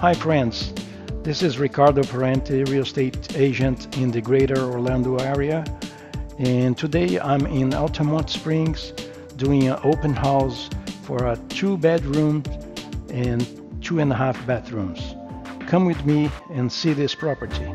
Hi friends, this is Ricardo Parente, real estate agent in the greater Orlando area. And today I'm in Altamonte Springs doing an open house for a two bedroom and two and a half bathrooms. Come with me and see this property.